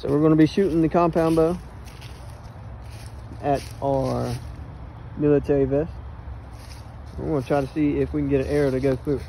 So we're going to be shooting the compound bow at our military vest. We're going to try to see if we can get an arrow to go through.